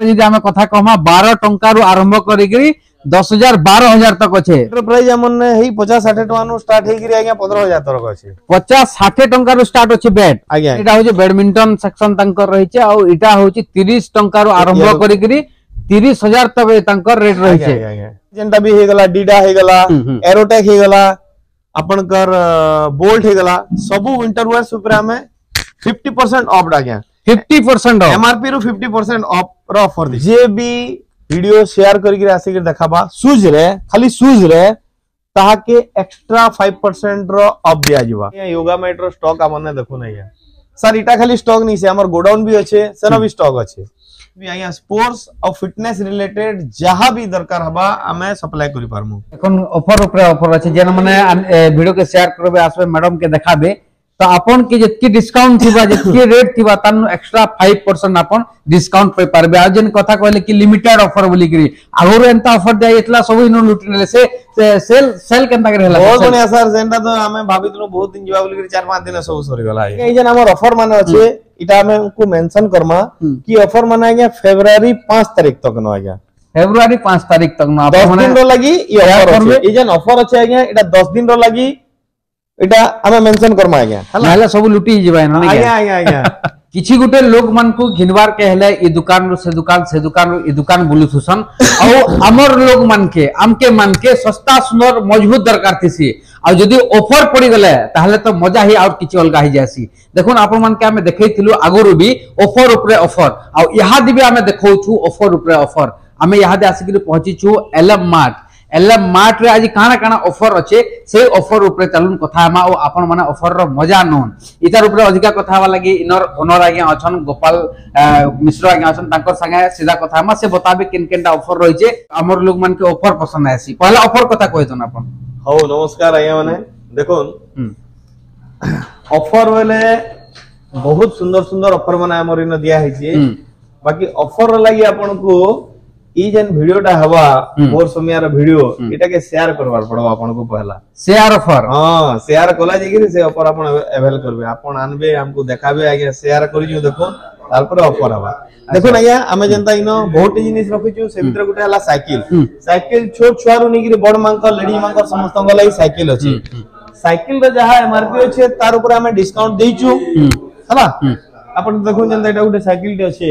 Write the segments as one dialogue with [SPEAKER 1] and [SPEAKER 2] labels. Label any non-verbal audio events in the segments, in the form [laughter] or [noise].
[SPEAKER 1] যদি ଆମେ କଥା କହମା ବାର ଟଙ୍କାରୁ ଆରମ୍ଭ କରିକିରି ଦଶ ହଜାର ବାର ହଜାର ତକ ଅଛେ
[SPEAKER 2] ପ୍ରାଇସ୍ ଆମର ହେଇ ପଚାଶ ଷାଠିଏ ଟଙ୍କାରୁ ଷ୍ଟାର୍ଟ ହେଇକିରି ଆଜ୍ଞା ପନ୍ଦର ହଜାର ତକ ଅଛି
[SPEAKER 1] ପଚାଶ ଷାଠିଏ ଟଙ୍କାରୁ ଷ୍ଟାର୍ଟ ଅଛି ବ୍ୟାଟ୍
[SPEAKER 2] ଆଜ୍ଞା
[SPEAKER 1] ଏଇଟା ହଉଛି ବ୍ୟାଡମିଣ୍ଟନ ସେକ୍ସନ ତାଙ୍କର ରହିଛି ଆଉ ଏଇଟା ହଉଛି ତିରିଶ ଟଙ୍କାରୁ ଆରମ୍ଭ କରିକିରି ତିରିଶ ହଜାର ତକ ତାଙ୍କର ରେଟ୍ ରହିଛି
[SPEAKER 2] ଯେନ୍ଟା ବି ହେଇଗଲା ଡିଡା ହେଇଗଲା ଏରୋଟେକ୍ ହେଇଗଲା ଆପଣଙ୍କର ବୋଲ୍ଟ ହେଇଗଲା ସବୁ ୱିଣ୍ଟର ୱେର୍ସ ଉପରେ ଆମେ ଫିଫ୍ଟି ପରସେଣ୍ଟ ଅଫ୍ ଆଜ୍ଞା
[SPEAKER 1] ଫିଫ୍ଟି ପରସେଣ୍ଟ
[SPEAKER 2] ଏମ୍ଆର୍ପି ରୁ ଫିଫ୍ଟି ପରସେଣ୍ଟ ଅଫ୍ ପୁରା ଅଫର ଦେଇଛି ଯିଏ ବି ଭିଡିଓ ସେୟାର କରିକି ଆସିକି ଦେଖାବା ସୁଜ୍ ରେ ଖାଲି ସୁଜ୍ ରେ ତାହାକେ ଏକ୍ସଟ୍ରା 5% ର ଅଫ୍ ଦିଆଯିବା ୟୋଗା ମ୍ୟାଟ୍ ର ଷ୍ଟକ୍ ଆମନେ ଦେଖୁ ନାହିଁ ସାର୍ ଇଟା ଖାଲି ଷ୍ଟକ୍ ନାହିଁ ସେ ଆମର ଗୋଡାଉନ୍ ବି ଅଛି ସେନ ବି ଷ୍ଟକ୍ ଅଛି ବି ଆଜ୍ଞା ସ୍ପୋର୍ଟସ୍ ଆଉ ଫିଟନେସ୍ ରିଲେଟେଡ୍ ଯାହା ବି ଦରକାର ହବା ଆମେ ସପ୍ଲାଏ କରିପାରମୁ
[SPEAKER 1] এখন অফার উপরে অফার আছে যেন মানে ভিডিও কে শেয়ার করবে আসবে ম্যাডাম কে দেখাবে तो आपन के रेट थीबा तन एक्स्ट्रा 5% आपन डिस्काउंट पे परबे आज जन कथा कहले कि लिमिटेड ऑफर बोली करी आगर एंता सब इन लुटिनले से सेल के हला
[SPEAKER 2] करमा
[SPEAKER 1] कि
[SPEAKER 2] ऑफर माने आ गया फेब्रुवारी तारीख तक न आ गया
[SPEAKER 1] फेब्रुवारी तारीख तक न आ दिन
[SPEAKER 2] रो लागी दिन रो এটা আমি মেনশন করমা আজ্ঞা নাহলে
[SPEAKER 1] সব লুটি যাবে না আজ্ঞা
[SPEAKER 2] আজ্ঞা আজ্ঞা
[SPEAKER 1] কিছু গোটে লোক মানুষ ঘিনবার কেহলে ই দোকান রু সে দোকান সে দোকান রু ই দোকান বুলুথুসন আউ আমর লোক মানকে আমকে মানকে সস্তা সুন্দর মজবুত দরকার থিসি আউ যদি অফর পড়ি গলে তাহলে তো মজা হি আর কিছু অলগা হই যাসি দেখুন আপন মানকে আমি দেখাইতিলু আগরু বি অফর উপরে অফর আউ ইহা দিবি আমি দেখাউছু অফর উপরে অফর আমি ইহাদে আসিকি পৌঁছিছু এলএম মার্ট એટલે માર્ટરે આજે કાણા કાણા ଅଫର ଅଛି ସେଇ ଅଫର ଉପରେ ଚାଲୁନ୍ କଥା ହେମା ଆଉ ଆପଣମାନେ ଅଫରର ମଜା ନଉନ୍ ଇତାର ଉପରେ ଅଧିକା କଥା ହେବା ଲାଗି ଇନର ଓନର ଆଜ୍ଞା ଅଛନ୍ ଗୋପାଲ ମିଶ୍ର ଆଜ୍ଞା ଅଛନ୍ ତାଙ୍କର ସାଙ୍ଗେ ସିଧା କଥା ହେମା ସେ ବତାବେ କେନ୍ କେନ୍ଟା ଅଫର ରହିଛେ ଆମର ଲୋକମାନକେ ଅଫର ପସନ୍ଦ ଆସି ପହିଲା ଅଫର କଥା କହିଦନ୍ ଆପଣ
[SPEAKER 2] ହଉ ନମସ୍କାର ଆଜ୍ଞା ମାନେ ଦେଖୁନ୍ ଅଫର ବୋଇଲେ ବହୁତ ସୁନ୍ଦର ସୁନ୍ଦର ଅଫର ମାନେ ଆମର ଇନ ଦିଆ ହେଇଛି ବାକି ଅଫର ଲାଗି ଆପଣଙ୍କୁ ଇ ଯେନ୍ ଭିଡିଓଟା ହେବା ମୋର ସମୟର ଭିଡିଓ ଏଟାକେ ସେୟାର କରବାର ପଡବ ଆପଣଙ୍କୁ ପହଲା
[SPEAKER 1] ସେୟାର ଅଫର
[SPEAKER 2] ହଁ ସେୟାର କଲା ଯାଇକିରି ସେ ଅଫର ଆପଣ ଆଭେଲ କରିବେ ଆପଣ ଆନବେ ଆମକୁ ଦେଖାବେ ଆଜ୍ଞା ସେୟାର କରିଛୁ ଦେଖୁନ୍ ତାପରେ ଅଫର ହେବା
[SPEAKER 1] ଦେଖୁନ୍
[SPEAKER 2] ଆଜ୍ଞା ଆମେ ଯେନ୍ତା ଇନ ବହୁତ ଜିନିଷ ରଖିଛୁ ସେ ଭିତରେ ଗୋଟେ ହେଲା ସାଇକେଲ ସାଇକେଲ ଛୋଟ ଛୁଆରୁ ନେଇକିରି ବଡ ମାନଙ୍କର ଲେଡିଜ ମାନଙ୍କର ସମସ୍ତଙ୍କ ଲାଗି ସାଇକେଲ ଅଛି ସାଇକେଲର ଯାହା ଏମଆରପି ଅଛି ତାର ଉପରେ ଆମେ ଡିସକାଉଣ୍ଟ ଦେଇଛୁ ହେଲା ଆପଣ ଦେଖୁନ୍ ଯେନ୍ତା ଏଇଟା ଗୋଟେ ସାଇକେଲଟେ ଅଛି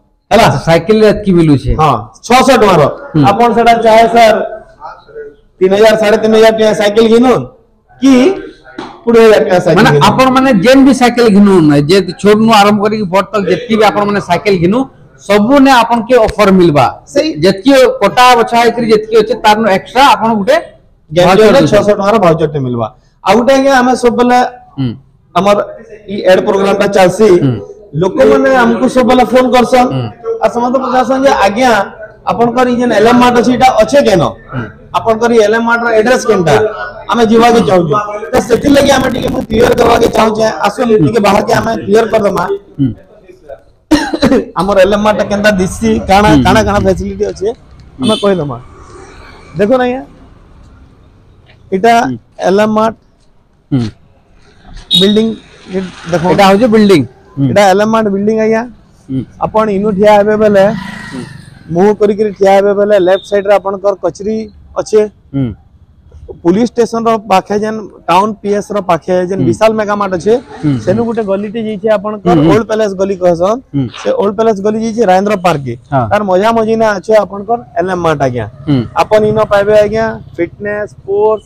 [SPEAKER 2] ହେଲା
[SPEAKER 1] ସାଇକେଲ ଏତିକି ମିଳୁଛି
[SPEAKER 2] ହଁ ଛଅଶହ ଟଙ୍କାର ଆପଣ ସେଟା ଚାହେ ସାର୍ ତିନି ହଜାର ସାଢେ ତିନି ହଜାର ଟଙ୍କା ସାଇକେଲ ଘିନୁନ୍ କି କୋଡିଏ ହଜାର ଟଙ୍କା ସାଇକେଲ ମାନେ ଆପଣ
[SPEAKER 1] ମାନେ ଯେନ୍ ବି ସାଇକେଲ ଘିନୁନ୍ ଯେ ଛୋଟନୁ ଆରମ୍ଭ କରିକି ବଡ ତକ ଯେତିକି ବି ଆପଣ ମାନେ ସାଇକେଲ ଘିନୁ ସବୁନେ ଆପଣକେ ଅଫର ମିଲବା ଯେତିକି କଟା ବଛା ହେଇକିରି ଯେତିକି ଅଛି ତାର ଏକ୍ସଟ୍ରା ଆପଣ ଗୋଟେ
[SPEAKER 2] ଛଅଶହ ଟଙ୍କାର ଭାଉଚରଟେ ମିଲବା ଆଉ ଗୋଟେ ଆଜ୍ଞା ଆମେ ସବୁବେଳେ ଆମର ଇ ଏଡ୍ ପ୍ରୋଗ୍ରାମଟା ଚାଲିଛି ଲୋକମାନେ ଆମକୁ ସେ ବୋଲେ ଫୋନ କରସନ୍ ଆଉ ସମସ୍ତେ ପଚାରସନ୍ ଯେ ଆଜ୍ଞା ଆପଣଙ୍କର ଇ ଯେନ୍ ଏଲଏମ୍ ମାର୍ଟ ଅଛି ଏଇଟା ଅଛେ କେନ ଆପଣଙ୍କର ଏଲଏମ୍ ମାର୍ଟର ଆଡ୍ରେସ କେନ୍ଟା ଆମେ ଯିବାକେ ଚାହୁଁଛୁ ତ ସେଥିଲାଗି ଆମେ ଟିକେ ମୁଁ କ୍ଲିୟର କରିବାକୁ ଚାହୁଁଛେ ଆସୁ ଟିକେ ବାହାରକେ ଆମେ କ୍ଲିୟର କରିଦେମା ଆମର ଏଲଏମ୍ ମାର୍ଟଟା କେନ୍ତା ଦିଶି କାଣା କାଣା କାଣା ଫେସିଲିଟି ଅଛେ ଆମେ କହିଦେମା ଦେଖୁନ ଆଜ୍ଞା ଏଇଟା এটা ମାର୍ଟ বিল্ডিং ଦେଖ ଏଇଟା
[SPEAKER 1] হচ্ছে ବିଲ୍ଡିଂ ଏଇଟା
[SPEAKER 2] ଏଲେମେଣ୍ଟ ବିଲ୍ଡିଂ ଆଜ୍ଞା ଆପଣ ଇନୁ ଠିଆ ହେବେ ବେଲେ ମୁହଁ କରିକିରି ଠିଆ ହେବେ ବେଲେ ଲେଫ୍ଟ ସାଇଡ୍ରେ ଆପଣଙ୍କର କଚେରୀ ଅଛେ পুলিশ স্টেশন র পাখে যেন টাউন পিএস র পাখে যেন বিশাল মেগা মার্ট আছে
[SPEAKER 1] সেনু
[SPEAKER 2] গুটে গলিটি যাইছে আপনকর ওল্ড প্যালেস গলি কহসন সে ওল্ড প্যালেস গলি যাইছে রাজেন্দ্র পার্ক কে তার মজা মজি না আছে আপনকর এলএম মার্ট আজ্ঞা আপন ইনো পাইবে আজ্ঞা ফিটনেস স্পোর্টস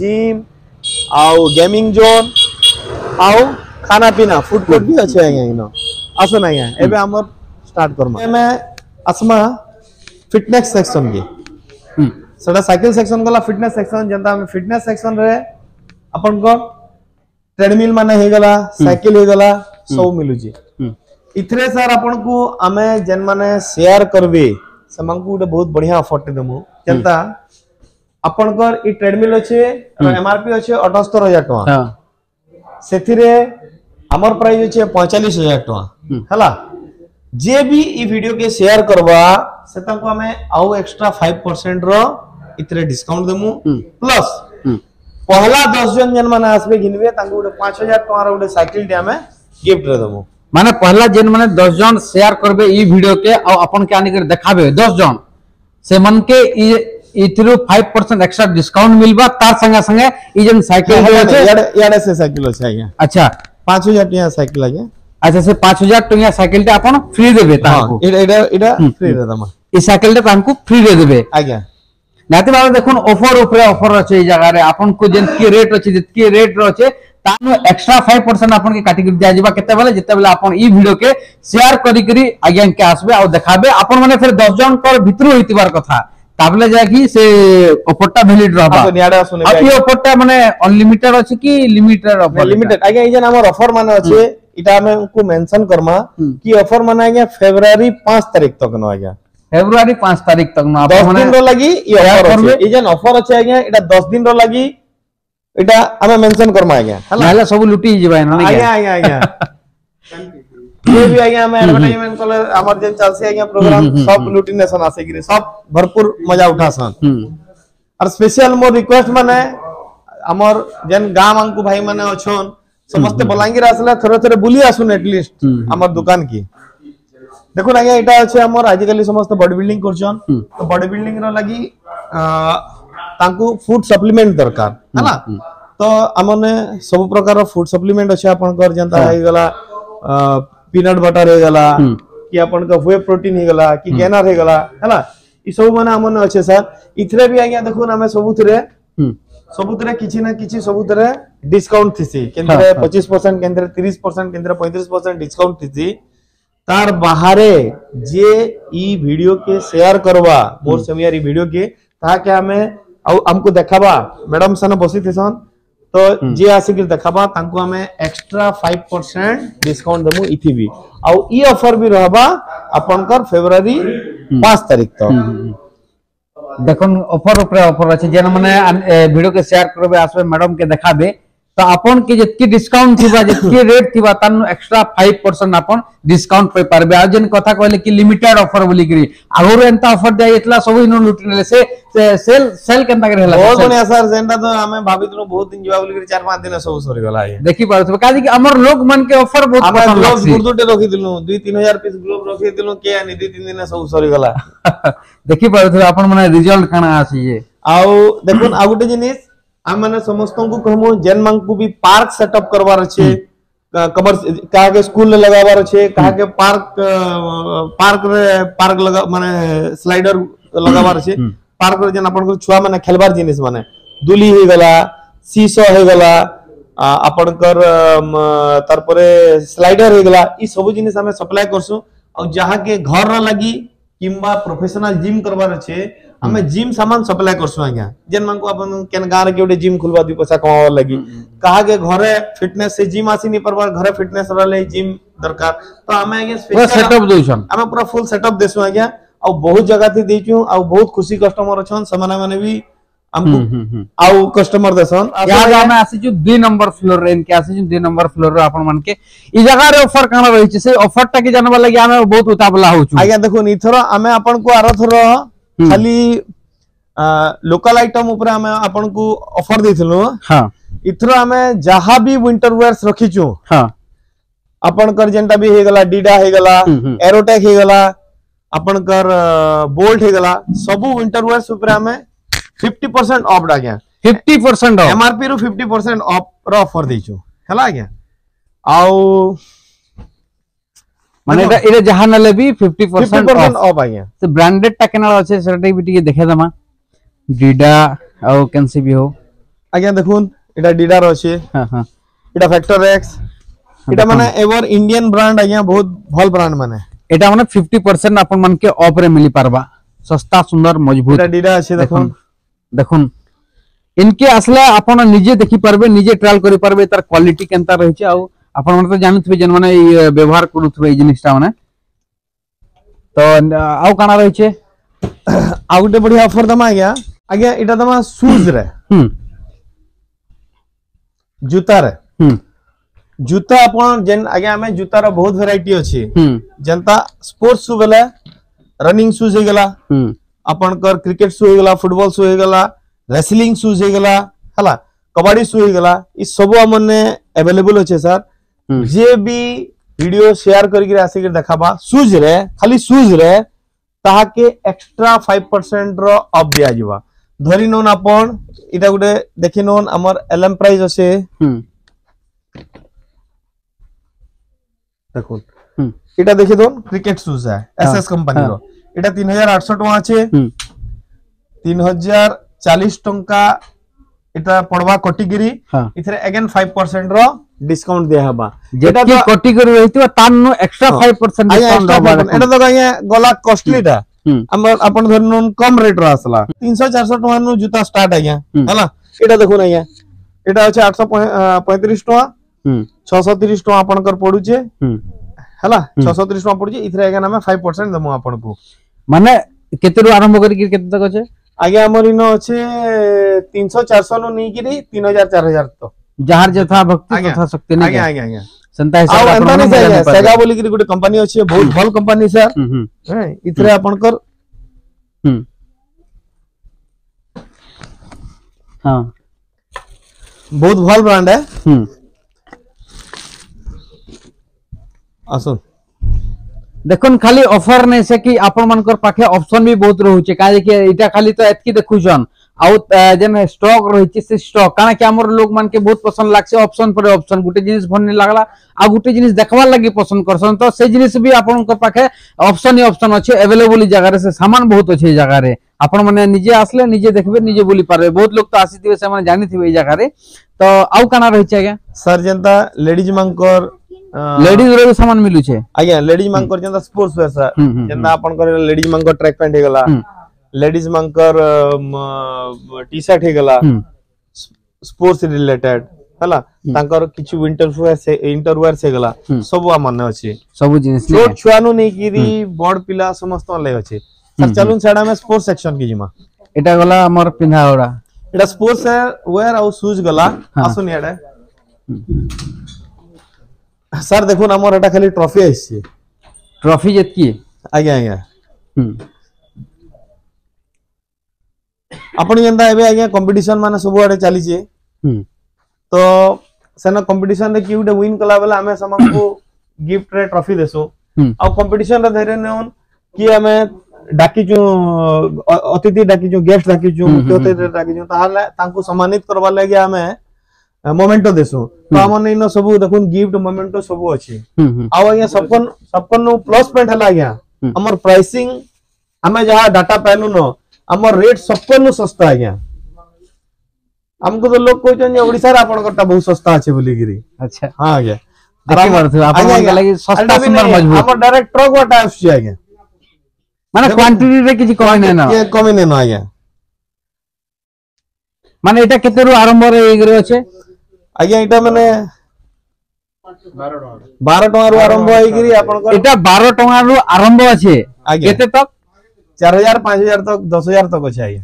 [SPEAKER 2] জিম আও গেমিং জোন আও खाना पीना फूड कोर्ट भी अच्छे है यहाँ आसन है एवं आम स्टार्ट करमा आसमा फिटनेस सेक्शन के सेटा साइकिल सेक्शन गला फिटनेस सेक्शन जनता हमें फिटनेस सेक्शन रे अपन को ट्रेडमिल माने हे गला साइकिल हे गला सब मिलु जे इथरे सर अपन को हमें जन माने शेयर करबे समान को बहुत बढ़िया ऑफर देमु जनता आपनकर ई ट्रेडमिल अछि एमआरपी अछि 78000 टका ସେଥିରେ ଆମର ପ୍ରାଇସ୍ ଅଛି ପଇଁଚାଳିଶ ହଜାର ଟଙ୍କା ହେଲା ଯିଏ ବି ଇ ଭିଡିଓ କେ ସେୟାର କରବା ସେ ତାଙ୍କୁ ଆମେ ଆଉ ଏକ୍ସଟ୍ରା ଫାଇଭ ପରସେଣ୍ଟ ର ଏଥିରେ ଡିସକାଉଣ୍ଟ ଦେମୁ ପ୍ଲସ୍ ପହଲା ଦଶ ଜଣ ଯେନ୍ ମାନେ ଆସିବେ ଘିନିବେ ତାଙ୍କୁ ଗୋଟେ ପାଞ୍ଚ ହଜାର ଟଙ୍କାର ଗୋଟେ ସାଇକେଲଟେ ଆମେ ଗିଫ୍ଟରେ ଦେମୁ
[SPEAKER 1] ମାନେ ପହଲା ଯେନ୍ ମାନେ ଦଶ ଜଣ ସେୟାର କରିବେ ଇ ଭିଡିଓ କେ ଆଉ ଆପଣ କେ ଆଣିକରି ଦେଖାବେ ଦଶ ଜଣ ସେମାନକେ ଇ ইতিরু 5% এক্সট্রা ডিসকাউন্ট মিলবা তার সঙ্গে সঙ্গে এই যে সাইকেল আছে
[SPEAKER 2] ইয়াড়ে সে সাইকেল আছে আগে
[SPEAKER 1] আচ্ছা
[SPEAKER 2] 5000 টাকা সাইকেল আছে
[SPEAKER 1] আচ্ছা সে 5000 টাকা সাইকেলটা আপন ফ্রি দেবে হ্যাঁ, তাহকু
[SPEAKER 2] এটা এটা এটা ফ্রি দেবে
[SPEAKER 1] এই সাইকেলটা তাহকু ফ্রি দেবে
[SPEAKER 2] আজ্ঞা
[SPEAKER 1] নাতে বাবা দেখুন অফার উপরে অফার আছে এই জায়গায় কো যে কি রেট আছে যে কি রেট আছে তানো মানে এক্সট্রা 5% আপনকে কাটি কাটিকি দিয়া যাবা কেতে বেলে যেতে বেলে আপন এই ভিডিও কে শেয়ার করি করি আগে কে আসবে আর দেখাবে আপন মানে ফের 10 জন পর ভিতর হইতিবার কথা ତାପରେ ଯାଇକି ସେ ଅଫରଟା ଭ୍ୟାଲିଡ ରହିବା
[SPEAKER 2] ଆଉ ଏ
[SPEAKER 1] ଅଫରଟା ମାନେ ଅନଲିମିଟେଡ ଅଛି କି ଲିମିଟେଡ ଅଫର ଲିମିଟେଡ
[SPEAKER 2] ଆଜ୍ଞା ଏଇ ଯେନ୍ ଆମର ଅଫର ମାନେ ଅଛି ଇଟା ଆମେ କୁ ମେନସନ କରମା
[SPEAKER 1] କି
[SPEAKER 2] ଅଫର ମାନେ ଆଜ୍ଞା ଫେବୃଆରୀ 5 ତାରିଖ ତକ ନ ଆଜ୍ଞା
[SPEAKER 1] ଫେବୃଆରୀ 5 ତାରିଖ ତକ ନ ଆପଣ ମାନେ 10 ଦିନ
[SPEAKER 2] ର ଲାଗି ଇ ଅଫର ଅଛି ଏଇ ଯେନ୍ ଅଫର ଅଛି ଆଜ୍ଞା ଇଟା 10 ଦିନ ର ଲାଗି ଇଟା ଆମେ ମେନସନ କରମା ଆଜ୍ଞା
[SPEAKER 1] ହେଲା ସବୁ ଲୁଟି ଯିବା ଆଜ୍ଞା
[SPEAKER 2] ଆଜ୍ଞା ଆଜ୍ଞା ये भी आइया हम एडवर्टाइजमेंट कले हमर जे चलसे आइया प्रोग्राम सब लुटिनेशन आसे गिरे सब भरपूर मजा उठासन
[SPEAKER 1] हम्म।
[SPEAKER 2] और स्पेशल मोर रिक्वेस्ट माने हमर जन गांव मानकू भाई माने अछन समस्त हम्म, हम्म। बलांगीर आसले थोड़े थोड़े बुली आसुन एटलीस्ट हमर दुकान की দেখুন আজ্ঞা এটা আছে আমার আজিকালি সমস্ত বডি বিল্ডিং করছন पीनट बटर ಹೇಗಲ್ಲ कि अपन का वे प्रोटीन हेगला कि गेनार हम्म। हेगला है ना ये सब माने हमन अच्छे सर इथरे भी आज्ञा देखो हमें सबुतरे
[SPEAKER 1] हम्म।
[SPEAKER 2] सबुतरे किसी ना किसी सबुतरे डिस्काउंट थीसी केंद्र 25 हाँ, हाँ। परसेंट केंद्र 30 परसेंट केंद्र 35 परसेंट डिस्काउंट थीसी तार बाहर जे ई वीडियो के शेयर करवा मोर हम्म। समियारी वीडियो के ताके हमें हमको देखाबा मैडम सन बसी थे सन ତ ଯିଏ આ ଦେଖାବା ତାଙ୍କୁ ଆମେ ଏକ୍ସଟ୍ରା ପରସେଣ୍ଟ ଡିସକାଉଣ୍ଟ ଦେବୁ ବି ଆଉ ଇ ଅଫର ବି ରହିବା ଆପଣଙ୍କର ଫେବୃଆରୀ ପାଞ୍ଚ ତାରିଖ ତ
[SPEAKER 1] দেখুন অফর উপরে অফর আছে ଭିଡିଓ କେ ସେୟାର କରିବେ ଆସିବେ আসবে କେ ଦେଖାବେ तो आपन के जितकी डिस्काउंट थीबा जितकी रेट थीबा तानु एक्स्ट्रा 5% आपन डिस्काउंट पे परबे आ जन कथा कहले कि लिमिटेड ऑफर बोली करी आगुर एंता ऑफर दे इतला सब इनो लुटिनले से सेल सेल केनता करे हला बहुत बनिया
[SPEAKER 2] सर जेंडा तो हमें भाबितनु बहुत दिन जीवा बोली करी 4-5 दिन सब सरी गला है
[SPEAKER 1] देखी पारथु कादी कि अमर लोग मन के ऑफर बहुत हम लोग
[SPEAKER 2] गुरदुटे रखि दिलु 2-3000 पीस ग्लोब रखि दिलु के [laughs] आ निधि 3 दिन ने सब सरी गला
[SPEAKER 1] देखी पारथु आपन माने रिजल्ट काना आसी जे
[SPEAKER 2] आउ देखुन आ गुटे जिनिस આમાંના સમસ્તંકુ કહમો જન્માંકુ બી પાર્ક સેટઅપ કરવાનો છે કમર કહા કે સ્કૂલ લગાવવાનો છે કહા કે પાર્ક પાર્ક રે પાર્ક લગા મને સ્લાઇડર લગાવવાનો છે પાર્ક રે જન આપણકો છુઆ મને ખેલબાર જીનિસ મને દુલી હે ગલા સીસો હે ગલા આપણકર તારપરે સ્લાઇડર હે ગલા ઈ સબુ જીનિસ અમે સપ્લાય કરસુ और जहाँ के घर लगी किंबा प्रोफेशनल जिम करवार छे ଆମେ ଜିମ୍ ସାମାନ ସପ୍ଲାଏ କରସୁଁ ଆଜ୍ଞା ଯେନ୍ ମାନଙ୍କୁ ଆପଣ କେନ୍ ଗାଁରେ କି ଗୋଟେ ଜିମ୍ ଖୋଲବା ଦୁଇ ପଇସା କମାବା ଲାଗି କାହାକେ ଘରେ ଫିଟନେସ ସେ ଜିମ୍ ଆସି ନି ପାରବା ଘରେ ଫିଟନେସ ରହିଲେ ଜିମ୍ ଦରକାର ତ ଆମେ ଆଜ୍ଞା ସେଟଅପ
[SPEAKER 1] ଦଉଛନ୍
[SPEAKER 2] ଆମେ ପୁରା ଫୁଲ ସେଟଅପ ଦେସୁଁ ଆଜ୍ଞା ଆଉ ବହୁତ ଜାଗା ଥି ଦେଇଛୁ ଆଉ ବହୁତ ଖୁସି କଷ୍ଟମର ଅଛନ୍ ସେମାନେ ମାନେ ବି ଆମକୁ ଆଉ କଷ୍ଟମର ଦେସନ୍ ଇହାଦେ ଆମେ
[SPEAKER 1] ଆସିଛୁ ଦୁଇ ନମ୍ବର ଫ୍ଲୋର ରେ ଏନକେ ଆସିଛୁ ଦୁଇ ନମ୍ବର ଫ୍ଲୋର ରେ ଆପଣ ମାନକେ ଇ ଜାଗାରେ ଅଫର କାଣା ରହିଛି ସେ ଅଫର ଟା କି ଜାନବା ଲାଗି ଆମେ ବହୁତ ଉତାବଲା ହଉଛୁ
[SPEAKER 2] ଆଜ୍ଞା ଦେଖୁନ୍ ଇଥର ଆମେ ଆପଣଙ୍କୁ ଆର ଥର
[SPEAKER 1] हम्म।
[SPEAKER 2] खाली लोकल आइटम ऊपर हमें आपन को ऑफर देथिलु
[SPEAKER 1] हां
[SPEAKER 2] इथरो हमें जहां भी विंटर वेयर्स रखी छु
[SPEAKER 1] हां
[SPEAKER 2] आपन कर जेंटा भी हे गला डीडा हे गला एरोटेक हे गला आपन कर बोल्ट हे गला सब विंटर वेयर्स ऊपर हमें 50% ऑफ डा गया
[SPEAKER 1] 50% ऑफ
[SPEAKER 2] एमआरपी रो 50% ऑफ रो ऑफर देछु हला गया आउ
[SPEAKER 1] মানে এটা এটা যাহা নেলে বি 50%
[SPEAKER 2] অফ আইয়া
[SPEAKER 1] তো ব্র্যান্ডেড টা কেনা আছে সেটা বি টিকে দেখে দমা ডিডা আও কেনসি বি হো
[SPEAKER 2] আজ্ঞা দেখুন এটা ডিডার আছে
[SPEAKER 1] হ্যাঁ হ্যাঁ
[SPEAKER 2] এটা ফ্যাক্টর এক্স
[SPEAKER 1] এটা মানে
[SPEAKER 2] এবার ইন্ডিয়ান ব্র্যান্ড আজ্ঞা বহুত ভাল ব্র্যান্ড মানে
[SPEAKER 1] এটা মানে 50% আপন মানকে অফ রে মিলি পারবা সস্তা সুন্দর মজবুত এটা
[SPEAKER 2] ডিডা আছে দেখুন
[SPEAKER 1] দেখুন ইনকে আসলে আপন নিজে দেখি পারবে নিজে ট্রায়াল করি পারবে তার কোয়ালিটি কেনতা রহিছে আও ଆପଣ ମାନେ ତ ଜାଣିଥିବେ ଯେନ୍ମାନେ ଏଇ ବ୍ୟବହାର କରୁଥିବେ ଏଇ ଜିନିଷଟା ମାନେ ତ ଆଉ କାଣା ରହିଛେ
[SPEAKER 2] ଆଉ ଗୋଟେ ବଢିଆ ଅଫର ଦମା ଆଜ୍ଞା ଆଜ୍ଞା ଏଇଟା ଦମା ସୁଜରେ ଜୁତାରେ ଜୁତା ଆପଣ ଯେନ୍ ଆଜ୍ଞା ଆମେ ଜୁତାର ବହୁତ ଭେରାଇଟି ଅଛି ଯେନ୍ତା ସ୍ପୋର୍ଟସ ସୁ ବେଲେ ରନିଂ ସୁଜ୍ ହେଇଗଲା ଆପଣଙ୍କର କ୍ରିକେଟ ସୁ ହେଇଗଲା ଫୁଟବଲ ସୁ ହେଇଗଲା ରେସଲିଂ ସୁଜ୍ ହେଇଗଲା ହେଲା କବାଡି ସୁ ହେଇଗଲା ଏ ସବୁ ଆମମାନେ ଆଭେଲେବୁଲ ଅଛେ ସାର୍ ଯିଏ ବି ଭିଡିଓ দেখাবা କରିକି রে ଦେଖାବା সুজ ଖାଲି তাহাকে ତାହାକେ ଏକ୍ସଟ୍ରା ଫାଇଭ রফ ଅଫ୍ ଦିଆଯିବା ধরি নন আপন এটা গোটে দেখি নন আমার এলএম প্রাইস আছে দেখুন এটা দেখি দন ক্রিকেট সুজ হ্যাঁ এস কোম্পানি তিন হাজার আটশো টাকা আছে 3040 টাকা এটা পড়বা কটিগিরি এথিরে এগেন 5% র ডিসকাউন্ট দেয়া হবা
[SPEAKER 1] যেটা কি কটিগিরি রহিতো তার নো এক্সট্রা 5% ডিসকাউন্ট এটা
[SPEAKER 2] তো গাইয়া গলা কস্টলিটা আমার আপন ধরন কম রেট র আসলা 300 400 টাকা নো জুতা স্টার্ট আইয়া হলা এটা দেখুন আইয়া এটা হচ্ছে 835 টাকা 630 টাকা আপনকর পড়ুছে হলা 630 টাকা পড়ুছে এথিরে এগেন আমি 5% দেমু আপনকু
[SPEAKER 1] মানে কেতেরু আরম্ভ করি কেতে তক আছে
[SPEAKER 2] ଆଜ୍ଞା ଆମର ଇନ ଅଛେ ତିନିଶହ ଚାରିଶହ ନୁ ନେଇକିରି ତିନି ହଜାର ଚାରି ହଜାର ତ
[SPEAKER 1] ଯାହାର ଯଥା ଭକ୍ତି ଯଥା ଶକ୍ତି ନାଇଁ ଆଜ୍ଞା
[SPEAKER 2] ଆଜ୍ଞା ଆଜ୍ଞା
[SPEAKER 1] ସେନ୍ତା ହିସାବ ଆପଣ ନାଇଁ ସାର୍ ସେଗା
[SPEAKER 2] ବୋଲିକିରି ଗୋଟେ କମ୍ପାନୀ ଅଛି ବହୁତ ଭଲ କମ୍ପାନୀ ସାର୍ ଇଥିରେ ଆପଣଙ୍କର
[SPEAKER 1] ହଁ
[SPEAKER 2] ବହୁତ ଭଲ ବ୍ରାଣ୍ଡ ହେ ଆସନ୍ତୁ
[SPEAKER 1] দেখুন খালি অফর নেই সে কি আপনার পাখে অপশন বি বহুত রয়েছে কাজে এটা খালি তো এতকি দেখুছন আউ যেন স্টক রয়েছে সে স্টক কারণ কি আমার লোক মানকে বহুত পছন্দ লাগছে অপশন পরে অপশন গোটে জিনিস ভরনি লাগলা আর গোটে জিনিস দেখবার লাগি পছন্দ করছেন তো সেই জিনিস বি আপনার পাখে অপশন ই অপশন আছে এভেলেবল জায়গায় সে সামান বহুত আছে এই জায়গায় আপন মানে নিজে আসলে নিজে দেখবে নিজে বলি পারবে বহুত লোক তো আসিথিবে সেমানে জানিথিবে এই জায়গায় তো আউ কানা রয়েছে আজ্ঞা
[SPEAKER 2] স্যার যেনতা লেডিজ মানকর ଲେଡିଜ
[SPEAKER 1] ର ବି ସାମାନ ମିଳୁଛେ
[SPEAKER 2] ଆଜ୍ଞା ଲେଡିଜ ମାନଙ୍କର ଯେନ୍ତା ସ୍ପୋର୍ଟସ ୱେର୍ ସାର୍
[SPEAKER 1] ଯେନ୍ତା
[SPEAKER 2] ଆପଣଙ୍କର ଲେଡିଜ ମାନଙ୍କର ଟ୍ରାକ୍ ପ୍ୟାଣ୍ଟ ହେଇଗଲା ଲେଡିଜ ମାନଙ୍କର ଟି ସାର୍ଟ ହେଇଗଲା ସ୍ପୋର୍ଟସ ରିଲେଟେଡ ହେଲା ତାଙ୍କର କିଛି ୱିଣ୍ଟର ୱିଣ୍ଟର ୱେୟାର୍ସ ହେଇଗଲା ସବୁ ଆମର ଅଛି
[SPEAKER 1] ସବୁ ଜିନିଷ ଛୋଟ
[SPEAKER 2] ଛୁଆନୁ ନେଇକିରି ବଡ ପିଲା ସମସ୍ତଙ୍କ ଲାଗି ଅଛି ସାର୍ ଚାଲୁନ୍ ସେଟା ଆମେ ସ୍ପୋର୍ଟସ ସେକ୍ସନ କି ଯିମା
[SPEAKER 1] ଏଟା ଗଲା ଆମର ପିନ୍ଧା ଏଟା
[SPEAKER 2] ସ୍ପୋର୍ଟସ ୱେୟାର ଆଉ ସୁଜ୍ ଗଲା ଆସୁନି ଏଟା सर देखो ना मोर एटा खाली ट्रॉफी आइछे
[SPEAKER 1] ट्रॉफी जत की
[SPEAKER 2] आ गया आ गया
[SPEAKER 1] हम
[SPEAKER 2] अपन जंदा एबे आ गया कंपटीशन माने सब आडे चली छे
[SPEAKER 1] हम
[SPEAKER 2] तो सेना कंपटीशन रे क्यूटे विन कला बला हमें समम को गिफ्ट रे ट्रॉफी देसो
[SPEAKER 1] आ
[SPEAKER 2] कंपटीशन रे धैर्य नेउन कि हमें डाकी जो अतिथि डाकी जो गेस्ट डाकी जो अतिथि डाकी जो ताहा तांको सम्मानित करबा लागि हमें ମୋମେଣ୍ଟ દેશું ତ ଆମର ઇનો ସବୁ દેખુન ଗିଫ୍ଟ મોમેન્ટો ସବୁ ଅଛି ଆଉ ଆଜ୍ଞା ସବକନ ସବକନ ପ୍ଲସ୍ ପଏଣ୍ଟ ହେଲା ଆଜ୍ଞା ଆମର ପ୍ରାଇସିଂ ଆମେ ଯାହା ଡାଟା ପାଇଲୁ ନ ଆମର ରେଟ୍ ସବକନ ଶସ୍ତା ଆଜ୍ଞା ଆମକୁ ତ ଲୋକ କହୁଛନ୍ତି ଓଡ଼ିଶାରେ ଟା ବହୁତ ଶସ୍ତା ଅଛି ବୋଲିକିରି ହଁ ଆଜ୍ଞା ଆମର ଡାଇରେକ୍ଟ ଟ୍ରକ୍ ବାଟା ଆସୁଛି ଆଜ୍ଞା
[SPEAKER 1] ମାନେ କ୍ୱାଣ୍ଟିଟିରେ କିଛି କମି ନେନ
[SPEAKER 2] କମି ନେନ ଆଜ୍ଞା
[SPEAKER 1] মানে এটা কেতেরু আরম্ভ হয়ে
[SPEAKER 2] ଆଜ୍ଞା ଏଇଟା ମାନେ ବାର ଟଙ୍କାରୁ ଆରମ୍ଭ ହେଇକିରି ଆପଣଙ୍କର
[SPEAKER 1] ଏଇଟା ବାର ଟଙ୍କାରୁ ଆରମ୍ଭ ଅଛି
[SPEAKER 2] କେତେ
[SPEAKER 1] ତକ
[SPEAKER 2] ଚାର ହଜାର ପାଞ୍ଚ ହଜାର ତକ ଦଶ ହଜାର ତକ ଅଛି ଆଜ୍ଞା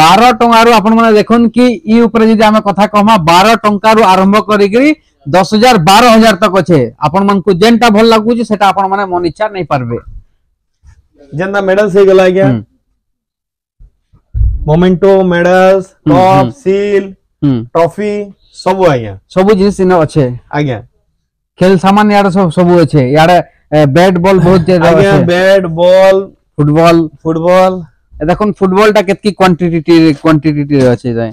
[SPEAKER 1] ବାର ଟଙ୍କାରୁ ମାନେ ଦେଖୁନ୍ କି ଇ ଉପରେ ଯଦି ଆମେ କଥା କହମା ବାର ଟଙ୍କାରୁ ଆରମ୍ଭ କରିକିରି ଦଶ ହଜାର ବାର ହଜାର ତକ ଅଛେ ଆପଣ ମାନଙ୍କୁ ଯେନ୍ଟା ଭଲ ଲାଗୁଛି ସେଟା ଆପଣ ମାନେ ମନ ଇଚ୍ଛା ନେଇ ପାରିବେ
[SPEAKER 2] ଯେନ୍ତା ମେଡାଲ୍ସ ହେଇଗଲା ଆଜ୍ଞା ମୋମେଣ୍ଟୋ ମେଡାଲ୍ସ କପ୍ ସିଲ୍ ଟ୍ରଫି সবু আজ্ঞা
[SPEAKER 1] সবু জিনিস ইন আছে
[SPEAKER 2] আজ্ঞা
[SPEAKER 1] খেল সামান ইয়াড়ে সব সবু আছে ইয়াড়ে ব্যাট বল বহুত যে আজ্ঞা
[SPEAKER 2] ব্যাট বল
[SPEAKER 1] ফুটবল
[SPEAKER 2] ফুটবল
[SPEAKER 1] দেখুন ফুটবলটা কেতকি কোয়ান্টিটি কোয়ান্টিটি আছে যায়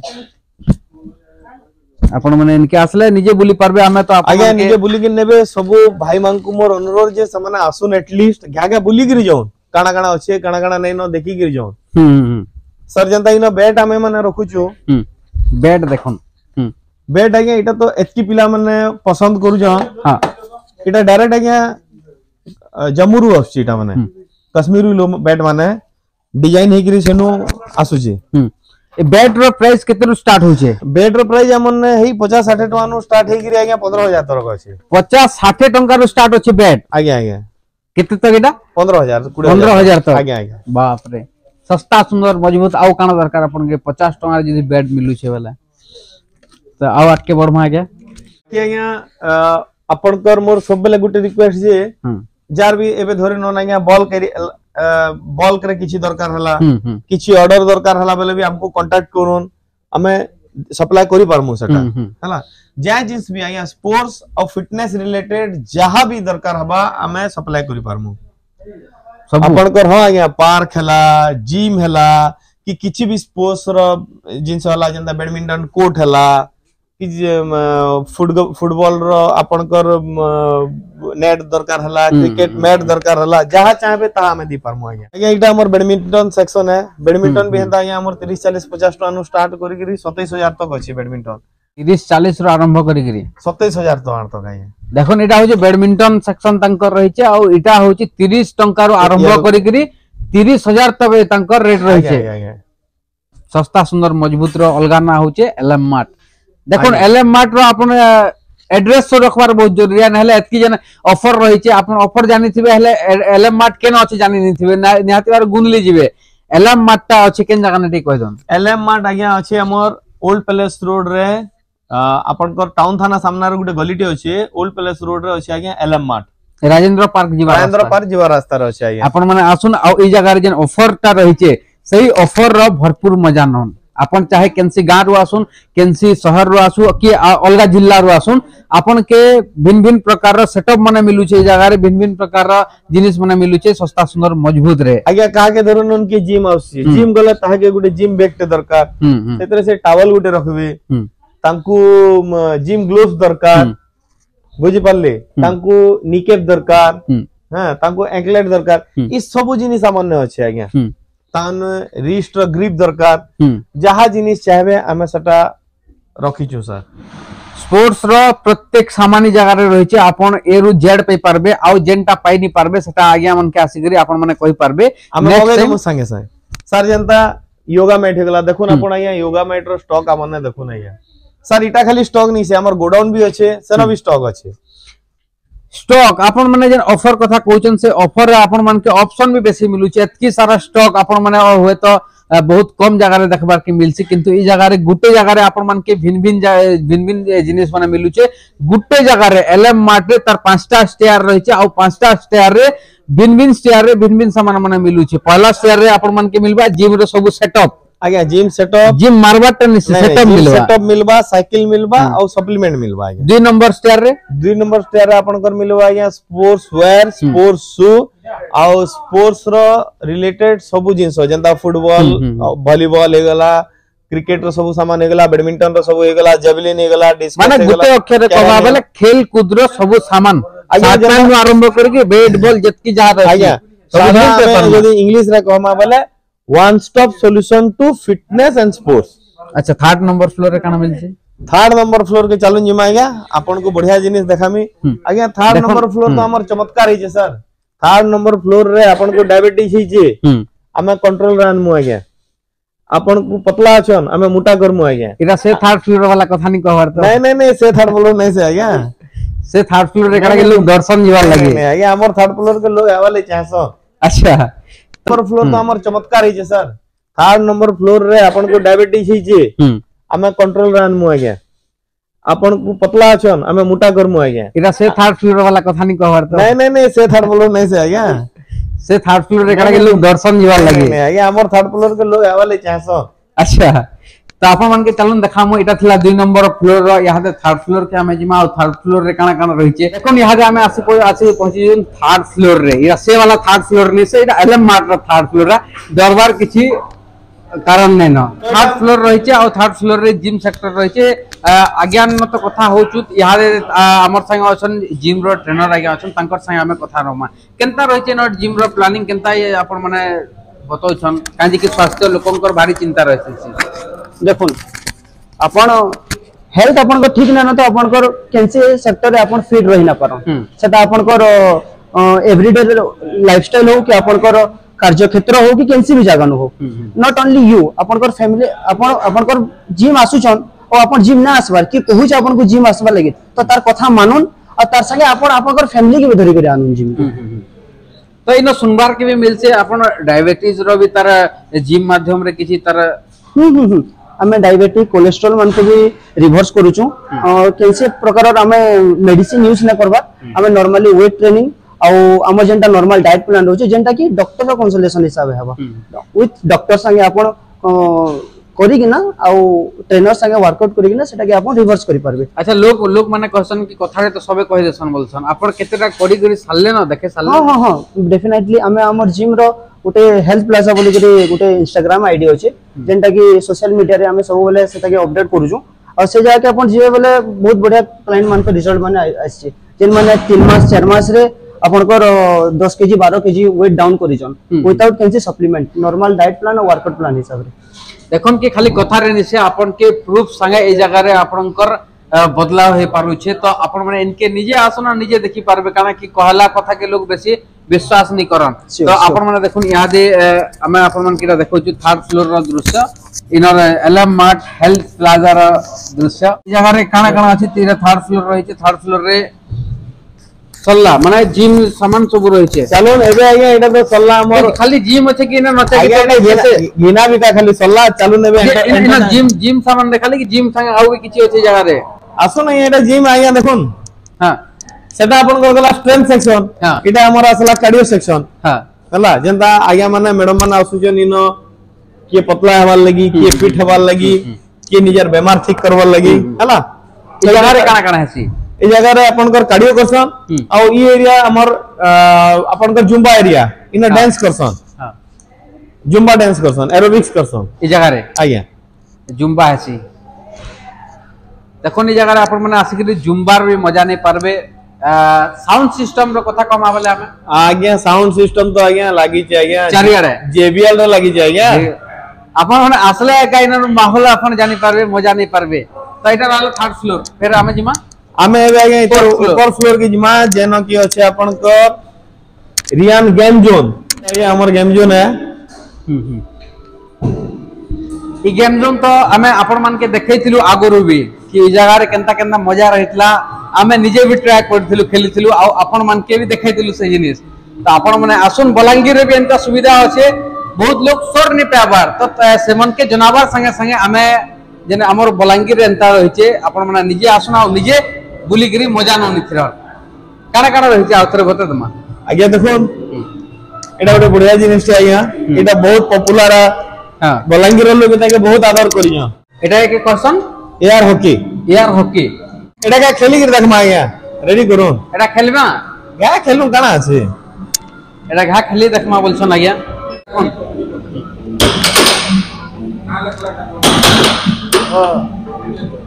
[SPEAKER 1] আপন মানে ইনকে আসলে নিজে বুলি পারবে আমি তো আগে নিজে
[SPEAKER 2] বুলি কি নেবে সবু ভাই মানকু মোর অনুরোধ যে সমানে আসুন এট লিস্ট ঘাগা বুলি গরি যাও কানা কানা আছে কানা কানা নাই ন দেখি গরি যাও
[SPEAKER 1] হুম
[SPEAKER 2] স্যার জানতা ইনো ব্যাট আমি মানে রাখুছো
[SPEAKER 1] হুম ব্যাট দেখুন হুম
[SPEAKER 2] बेड आज्ञा पसंद তো এতকি পিলা মানে পছন্দ করুছ
[SPEAKER 1] হ্যাঁ
[SPEAKER 2] এটা ডাইরেক্ট আজ্ঞা জম্মুরু আসছে এটা মানে কাশ্মীরি লো বেড মানে ডিজাইন হেকিরি সেনু আসুছে
[SPEAKER 1] ए बेड रो प्राइस केतरु स्टार्ट होचे
[SPEAKER 2] बेड रो प्राइस हमन हे 50 60 टका नो स्टार्ट हे गिरे आज्ञा 15000 तरक अछि
[SPEAKER 1] 50 60 टका रो स्टार्ट होचे बेड
[SPEAKER 2] आज्ञा आज्ञा
[SPEAKER 1] केते तक एटा
[SPEAKER 2] 15000 15000 तक आज्ञा आज्ञा
[SPEAKER 1] बाप रे सस्ता सुंदर मजबूत आउ काना दरकार अपन के 50 टका जदी बेड मिलु छे वाला आउ आटके बड़मा
[SPEAKER 2] आ मोर सबले गुटे रिक्वेस्ट जे जार भी एबे धरे न नइया बॉल कर बॉल करे किछि दरकार हला
[SPEAKER 1] किछि
[SPEAKER 2] ऑर्डर दरकार हला बले भी हमको कांटेक्ट करून हमें सप्लाई करि परमो सटा हला जाय जिंस भी आ स्पोर्ट्स और फिटनेस रिलेटेड जहां भी दरकार हबा हमें सप्लाई करि परमो
[SPEAKER 1] सब अपन
[SPEAKER 2] कर हो आ गया पार्क जिम हला कि किछि भी स्पोर्ट्स रो जिंस हला जंदा बैडमिंटन कोर्ट हला କି ଫୁଟବଲର ଆପଣଙ୍କର ନେଟ୍ ଦରକାର ହେଲା କ୍ରିକେଟ ମ୍ୟାଟ୍ ଦରକାର ହେଲା ଯାହା ଚାହିଁବେ ତାହା ଆମେ ଦେଇପାରମୁ ଆଜ୍ଞା ଆଜ୍ଞା ଏଇଟା ଆମର ବ୍ୟାଡମିଣ୍ଟନ ସେକ୍ସନ ହେ ବ୍ୟାଡମିଣ୍ଟନ ବି ହେନ୍ତା ଆଜ୍ଞା ଆମର ତିରିଶ ଚାଳିଶ ପଚାଶ ଟଙ୍କାରୁ ଷ୍ଟାର୍ଟ କରିକିରି ସତେଇଶ ହଜାର ତକ ଅଛି ବ୍ୟାଡମିଣ୍ଟନ
[SPEAKER 1] ତିରିଶ ଚାଳିଶ ରୁ ଆରମ୍ଭ କରିକିରି
[SPEAKER 2] ସତେଇଶ ହଜାର ଟଙ୍କା ତକ ଆଜ୍ଞା
[SPEAKER 1] ଦେଖନ୍ତୁ ଏଇଟା ହଉଛି ବ୍ୟାଡମିଣ୍ଟନ ସେକ୍ସନ ତାଙ୍କର ରହିଛି ଆଉ ଏଇଟା ହଉଛି ତିରିଶ ଟଙ୍କାରୁ ଆରମ୍ଭ କରିକିରି ତିରିଶ ହଜାର ତକ ତାଙ୍କର ରେଟ୍ ରହିଛି ଶସ୍ତା ସୁନ୍ଦର ମଜବୁତର ଅଲଗା ନାଁ ହଉଛି ଏଲଏମ୍ ମାର୍ଟ দেখুন এলএম মার্ট র আপনার এড্রেস রখবার বহুত জরুরি নহলে এতকি জান অফর রয়েছে আপনার অফর জানিথিবে হলে এলএম মার্ট কেন আছে জানি নিথিবে নিহাতি ভাবে গুনলি যাবে এলএম মার্টটা আছে কেন জায়গা টি কই দন
[SPEAKER 2] এলএম মার্ট আজ্ঞা আছে আমার ওল্ড প্যালেস রোড রে আপনার টাউন থানা সামনার গোটে গলিটি আছে ওল্ড প্যালেস রোড রে আছে আজ্ঞা এলএম মার্ট
[SPEAKER 1] রাজেন্দ্র পার্ক যা রাজেন্দ্র
[SPEAKER 2] পার্ক যা রাস্তা আছে আজ্ঞা
[SPEAKER 1] আপন মানে আসুন এই জায়গার যে অফরটা রয়েছে সেই অফর র ভরপুর মজা নন आपन चाहे केनसी गाँव रु आसुन केनसी सहर रु आसु कि अलग जिल्ला रु आसुन आपन के भिन्न भिन्न प्रकार रो सेटअप माने मिलु छे जगह रे भिन्न भिन्न प्रकार रो जिनिस माने मिलु छे सस्ता सुंदर मजबूत रे
[SPEAKER 2] आगे कहा के धरन उनके जिम आवसी जिम गले ताहा के गुटे जिम बैग ते दरकार सेतरे
[SPEAKER 1] हम्म,
[SPEAKER 2] हम्म। से टॉवल गुटे रखबे
[SPEAKER 1] हम्म।
[SPEAKER 2] तांकू जिम ग्लोव्स दरकार बुझि पाले तांकू नीकेप दरकार हां तांकू एंकलेट दरकार ई सब जिनिस सामान्य अछि आज्ञा তান রিস্ট গ্রিপ দরকার যাহা জিনিস চাইবে আমি সেটা রখিছু স্যার
[SPEAKER 1] স্পোর্টস র প্রত্যেক সামান্য জায়গার রয়েছে আপন এ রু জেড পাই পারবে আউ জেনটা পাই নি পারবে সেটা আজ্ঞা মানকে আসি করি আপন মানে কই পারবে
[SPEAKER 2] আমি বলে দেব সঙ্গে সঙ্গে স্যার জেনতা ইয়োগা ম্যাট হয়ে গেল দেখুন আপন আইয়া ইয়োগা ম্যাট র স্টক আমার দেখুন আইয়া স্যার এটা খালি স্টক নিছে আমার গোডাউন বি আছে সেটা বি স্টক আছে
[SPEAKER 1] स्टॉक आपण माने जन ऑफर कथा कहउछन से ऑफर रे आपण मन के ऑप्शन भी बेसी मिलु छे एतकी सारा स्टॉक आपण माने होय तो बहुत कम जगह रे देखबार के मिलसी किंतु ई जगह रे गुटे जगह रे आपण मन के भिन भिन भिन भिन जिनिस माने मिलु छे गुटे जगह रे एलएम मार्ट रे तार पांचटा स्टेयर रहि छे आ पांचटा स्टेयर रे भिन भिन स्टेयर रे भिन भिन सामान माने मिलु छे पहला स्टेयर रे आपण मन के मिलबा जिम रे सब सेटअप
[SPEAKER 2] ଆଜ୍ଞା ଜିମ୍ ସେଟଅପ୍
[SPEAKER 1] ଜିମ୍ ମାରବାଟା ସେଟଅପ୍ ମିଲବା
[SPEAKER 2] ସେଟଅପ୍ ମିଲବା ସାଇକେଲ ମିଲବା ଆଉ ସପ୍ଲିମେଣ୍ଟ ମିଲବା ଆଜ୍ଞା
[SPEAKER 1] ଦୁଇ ନମ୍ବର ଷ୍ଟାର ରେ
[SPEAKER 2] ଦୁଇ ନମ୍ବର ଷ୍ଟାର ରେ ଆପଣଙ୍କର ମିଲବା ଆଜ୍ଞା ସ୍ପୋର୍ଟସ ୱେୟାର ସ୍ପୋର୍ଟସ ସୁ ଆଉ ସ୍ପୋର୍ଟସ ର ରିଲେଟେଡ ସବୁ ଜିନିଷ ଯେନ୍ତା ଫୁଟବଲ ଭଲିବଲ ହେଇଗଲା क्रिकेट सब सामान होगा बैडमिंटन सब होगा जेवलिन होगा माने गुटे
[SPEAKER 1] अक्षर कहबा बेले खेल कूद रो सब सामान आरंभ करके बैट बॉल जतकी जहां रहै
[SPEAKER 2] इंग्लिश रे कहमा बेले one stop solution to fitness and sports
[SPEAKER 1] আচ্ছা থার্ড নম্বর ফ্লোর রে কানা মিলছে
[SPEAKER 2] থার্ড নম্বর ফ্লোর কে চালুন জিমা আজ্ঞা আপনাকে বড়িয়া জিনিস দেখামি আজ্ঞা থার্ড নম্বর ফ্লোর তো আমার চমৎকার হইছে স্যার থার্ড নম্বর ফ্লোর রে আপনাকে ডায়াবেটিস হইছে আমি কন্ট্রোল রে আনমু আজ্ঞা ଆପଣଙ୍କୁ ପତଳା ଅଛନ୍ ଆମେ ମୋଟା କରମୁ ଆଜ୍ଞା
[SPEAKER 1] ଏଇଟା ସେ ଥାର୍ଡ ଫ୍ଲୋର ବାଲା କଥା ନି କହବାର ତ ନାଇଁ
[SPEAKER 2] ନାଇଁ ନାଇଁ ସେ ଥାର୍ଡ ଫ୍ଲୋର ନାଇଁ ସେ ଆଜ୍ଞା
[SPEAKER 1] ସେ ଥାର୍ଡ ଫ୍ଲୋର ରେ କାଣା କି ଲୋକ ଦର୍ଶନ ଯିବାର ଲାଗି
[SPEAKER 2] ଆଜ୍ଞା ଆମର ଥାର୍ଡ ଫ୍ଲୋର କେ ଲୋକ ଆବାଲେ ଚାହସ
[SPEAKER 1] ଆଚ୍ଛା ନମ୍ବର
[SPEAKER 2] ଫ୍ଲୋର ତ ଆମର ଚମତ୍କାର ହେଇଛେ ସାର୍ ଥାର୍ଡ ନମ୍ବର ଫ୍ଲୋର ରେ ଆପଣଙ୍କୁ ଡାଇବେଟିସ ହେଇଛେ ଆମେ କଣ୍ଟ୍ରୋଲ ରେ ଆନମୁ ଆଜ୍ଞା ଆପଣଙ୍କୁ ପତଲା ଅଛନ୍ ଆମେ ମୋଟା କରମୁ ଆଜ୍ଞା
[SPEAKER 1] ଏଟା ସେ ଥାର୍ଡ ଫ୍ଲୋର ବାଲା କଥା ନି କହବାର ତ ନାଇଁ
[SPEAKER 2] ନାଇଁ ନାଇଁ ସେ ଥାର୍ଡ ଫ୍ଲୋର ନାଇଁ ସେ ଆଜ୍ଞା
[SPEAKER 1] ସେ ଥାର୍ଡ ଫ୍ଲୋର ରେ କାଣା କି ଲୋକ ଦର୍ଶନ ଯିବାର ଲାଗି
[SPEAKER 2] ଆଜ୍ଞା ଆମର ଥାର୍ଡ ଫ୍ଲୋର କେ ଲୋକ ଆବାଲେ ଚାହସନ୍
[SPEAKER 1] ଆଚ୍ଛା ତ ଆପଣମାନଙ୍କୁ ଚାଲନ୍ ଦେଖାମୁ ଏଇଟା ଥିଲା ଦୁଇ ନମ୍ବର ଫ୍ଲୋର ଇହାଦେ ଥାର୍ଡ ଫ୍ଲୋର କେ ଆମେ ଯିମା ଆଉ ଥାର୍ଡ ଫ୍ଲୋର ରେ କାଣା କାଣା ରହିଛେ ଦେଖୁନ୍ ଇହାଦେ ଆମେ ଆସି ଆସି ପହଞ୍ଚିଛୁ ଥାର୍ଡ ଫ୍ଲୋର ରେ ଇଟା ସେ ବାଲା ଥାର୍ଡ ଫ୍ଲୋର ନି ସେ ଏଇଟା ଏଲଏମ୍ ମାର୍ଟ ର ଥାର୍ଡ ଫ୍ଲୋର ରା ଦରବାର କିଛି কারণ নেন থার্ড ফ্লোর রয়েছে আর থার্ড ফ্লোর রে জিম সেক্টর রয়েছে আজ্ঞা আমি মতো কথা হচ্ছু ইহাদে আমার সাথে অছেন জিম র ট্রেনর আজ্ঞা অছেন তাঙ্কর সাথে আমি কথা রমা কেনতা রয়েছে নট জিম র প্ল্যানিং কেনতা আপন মানে বতাউছন কাজে কি স্বাস্থ্য লোকঙ্কর ভারি চিন্তা রয়েছে
[SPEAKER 3] देख हेल्थ आप ठीक ना ना तो आप सेक्टर फिट रही ना पार से आप एवरीडे लाइफ स्टाइल हो कि आप कार्य क्षेत्र हो कि कैंसी भी जगह हो
[SPEAKER 1] नॉट
[SPEAKER 3] ओनली यू आपर फैमिली आप जिम आसुचन और आप जिम ना आसवार कि कहूँ आप जिम आसवार लगे तो तार कथा मानुन और तार संगे आप फैमिली के भी जिम हम्म,
[SPEAKER 1] हम्म, हम्म। तो इन सुनबार के भी मिलसे आप डायबेटीज रो भी तार जिम माध्यम रे किसी तरह
[SPEAKER 3] आम डायबेटिक कोलेस्ट्रोल मान को भी रिभर्स करुचु कैसे प्रकार मेडिसीन यूज ना करवा आम नर्माली वेट ट्रेनिंग आम जेनटा नॉर्मल डाइट प्लान रोचे जेनटा कि डॉक्टर कंसल्टेशन हिसाब हे विथ डॉक्टर संगे आप করিকিনা আউ ট্রেনর সঙ্গে ওয়ার্কআউট করিকিনা সেটাকে আপন রিভার্স করি পারবে
[SPEAKER 1] আচ্ছা লোক লোক মানে কহসন কি কথারে তো সবে কই দেছন বলছন আপন কেতেটা করি করি সাললে না দেখে সাললে
[SPEAKER 3] হ্যাঁ হ্যাঁ ডেফিনেটলি আমি আমার জিম র গোটে হেলথ প্লাজা বলি করে গোটে ইনস্টাগ্রাম আইডি আছে যেটা কি সোশ্যাল মিডিয়া রে আমি সববেলে সেটাকে আপডেট করুছু আর সে জায়গাকে আপন জিবে বলে বহুত বড়িয়া ক্লায়েন্ট মান রিজল্ট মানে আসছে যেন মানে 3 মাস 4 মাস রে আপনার দশ কেজি বার কেজি ওয়েট ডাউন করেছেন without KG supplement normal diet plan আর ওয়ার্কআউট প্ল্যান হিসাবে
[SPEAKER 1] দেখুন କି ଖାଲି କଥାରେ ନିଶେ ଆପଣକେ ପ୍ରୁଫ୍ ସାଙ୍ଗେ ଏଇ ଜାଗାରେ ଆପଣଙ୍କର ବଦଲାବ ହେଇପାରୁଛେ ତ ଆପଣମାନେ ଏନକେ ନିଜେ ଆସନ ନିଜେ ଦେଖିପାରିବେ କାରଣ କି କହିଲା କଥାକେ ଲୋକ ବେଶୀ ବିଶ୍ୱାସ ନି କରନ୍ ତ ଆପଣମାନେ ଦେଖୁନ୍ ଇହାଦେ ଆମେ ଆପଣମାନଙ୍କୁ ଏଇଟା ଦେଖଉଛୁ ଥାର୍ଡ ଫ୍ଲୋର୍ର ଦୃଶ୍ୟ ଇନର ଏଲଏମ୍ ମାର୍ଟ ହେଲ୍ଥ ପ୍ଲାଜାର ଦୃଶ୍ୟ ଏ ଜାଗାରେ କାଣା କାଣା ଅଛି ତିନିଟା ଥାର୍ଡ ଫ୍ଲୋର୍ ରହିଛି ଥାର୍ଡ ଫ୍ଲୋର୍ରେ ସରିଲା ମାନେ ଜିମ୍ ସାମାନ ସବୁ ରହିଛି
[SPEAKER 2] ଚାଲୁନ ଏବେ ଆଜ୍ଞା ଏଇଟା ତ ସରିଲା ଆମର
[SPEAKER 1] ଖାଲି ଜିମ୍ ଅଛି କି ନା ନଚା
[SPEAKER 2] ଗିନା ବିକା ଖାଲି ସରିଲା ଚାଲୁନ ଏବେ ଜିମ୍
[SPEAKER 1] ଜିମ୍ ସାମାନ ଦେଖାଲି କି ଜିମ୍ ସାଙ୍ଗେ ଆଉ ବି କିଛି ଅଛି ଜାଗାରେ
[SPEAKER 2] ଆସୁନ ଏଇଟା ଜିମ୍ ଆଜ୍ଞା ଦେଖୁନ
[SPEAKER 1] ହଁ
[SPEAKER 2] ସେଟା ଆପଣଙ୍କର ଗଲା ଷ୍ଟ୍ରେନ୍ଥ ସେକ୍ସନ ଏଇଟା ଆମର ଆସିଲା କାର୍ଡିଓ ସେକ୍ସନ ହେଲା ଯେନ୍ତା ଆଜ୍ଞା ମାନେ ମ୍ୟାଡମ ମାନେ ଆସୁଛନ୍ ଇନ କିଏ ପତଳା ହେବାର ଲାଗି କିଏ ଫିଟ୍ ହେବାର ଲାଗି କିଏ ନିଜର ବେମାର ଠିକ କରବାର ଲାଗି ହେଲା
[SPEAKER 1] ଜାଗାରେ କାଣା କାଣା ହେସି
[SPEAKER 2] ଏ ଜାଗାରେ ଆପଣଙ୍କର କାର୍ଡିଓ କରସନ୍ ଆଉ ଇ ଏରିଆ ଆମର ଆପଣଙ୍କର ଜୁମ୍ବା ଏରିଆ ଇନ ଡ୍ୟାନ୍ସ କରସନ୍ ଜୁମ୍ବା ଡ୍ୟାନ୍ସ କରସନ୍ ଏରୋବିକ୍ସ କରସନ୍
[SPEAKER 1] ଏ ଜାଗାରେ
[SPEAKER 2] ଆଜ୍ଞା
[SPEAKER 1] ଜୁମ୍ବା ହେସି ଦେଖନ୍ ଏ ଜାଗାରେ ଆପଣମାନେ ଆସିକିରି ଜୁମ୍ବାର ବି ମଜା ନେଇ ପାରବେ ସାଉଣ୍ଡ ସିଷ୍ଟମର କଥା କମା ବୋଲେ ଆମେ
[SPEAKER 2] ଆଜ୍ଞା ସାଉଣ୍ଡ ସିଷ୍ଟମ ତ ଆଜ୍ଞା ଲାଗିଛି ଆଜ୍ଞା ଚାରିଆଡ଼େ ଜେବିଏଲ ର ଲାଗିଛି ଆଜ୍ଞା
[SPEAKER 1] ଆପଣମାନେ ଆସିଲେ ଏକା ଇନର ମାହୋଲ ଆପଣ ଜାଣିପାରିବେ ମଜା ନେଇପାରିବେ ତ ଏଇଟା ରହିଲା ଥାର୍ଡ ଫ୍ଲୋର ଫେର ଆମେ ଯିମା
[SPEAKER 2] ଆମେ ଏବେ ଆଜ୍ଞା ଉପର ଫ୍ଲୋର କି ଯିମା ଯେନ କି ଅଛି ଆପଣଙ୍କର ରିଆନ୍ ଗେମ୍ ଜୋନ୍ ଆଜ୍ଞା ଆମର ଗେମ୍ ଜୋନ୍ ହେ
[SPEAKER 1] ଇ ଗେମ୍ ଜୋନ୍ ତ ଆମେ ଆପଣମାନଙ୍କୁ ଦେଖେଇଥିଲୁ ଆଗରୁ ବି କି ଇ ଜାଗାରେ କେନ୍ତା କେନ୍ତା ମଜା ରହିଥିଲା ଆମେ ନିଜେ ବି ଟ୍ରାଏ କରିଥିଲୁ ଖେଳିଥିଲୁ ଆଉ ଆପଣମାନଙ୍କୁ ବି ଦେଖେଇଥିଲୁ ସେ ଜିନିଷ ତ ଆପଣମାନେ ଆସୁନ୍ ବଲାଙ୍ଗୀରରେ ବି ଏନ୍ତା ସୁବିଧା ଅଛେ ବହୁତ ଲୋକ ସର୍ ନି ପାଇବାର ତ ସେମାନକେ ଜଣାବାର ସାଙ୍ଗେ ସାଙ୍ଗେ ଆମେ ଯେନ୍ ଆମର ବଲାଙ୍ଗୀରରେ ଏନ୍ତା ରହିଛେ ଆପଣମାନେ ନିଜେ ଆସୁନ୍ ଆଉ ନିଜେ ବୁଲିକିରି ମଜା ନ ନେଇଥିର କାଣା କାଣା ରହିଛି ଆଉ ଥରେ ବତେଇଦେମା
[SPEAKER 2] ଆଜ୍ଞା ଦେଖୁନ୍ ଏଇଟା ଗୋଟେ ବଢିଆ ଜିନିଷଟେ ଆଜ୍ଞା ଏଇଟା ବହୁତ ପପୁଲାର ବଲାଙ୍ଗୀର ଲୋକ ତାକେ ବହୁତ ଆଦର କରିଛନ୍
[SPEAKER 1] ଏଇଟା କେ କସନ୍
[SPEAKER 2] ଏୟାର ହକି
[SPEAKER 1] ଏୟାର ହକି
[SPEAKER 2] ଏଇଟା କେ ଖେଲିକିରି ଦେଖମା ଆଜ୍ଞା ରେଡି କରୁନ୍
[SPEAKER 1] ଏଇଟା ଖେଲବା
[SPEAKER 2] ଘା ଖେଲୁ କାଣା ଅଛି
[SPEAKER 1] ଏଇଟା ଘା ଖେଲି ଦେଖମା ବୋଲଛନ୍ ଆଜ୍ଞା ହଁ